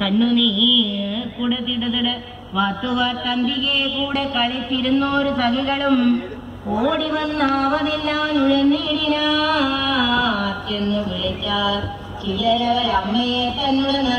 കണ്ണുനീർ കൂടെ തിടതിട. വാത്തുവാട്ടന്തികെ കൂടെ കളിച്ചിരുന്നോരു സഖികളും ഓടി വന്നാവതെല്ലാം നുഴഞ്ഞിടിനാ എന്ന് വിളിച്ചാൽ ചിലരവരമ്മയെ തന്നെ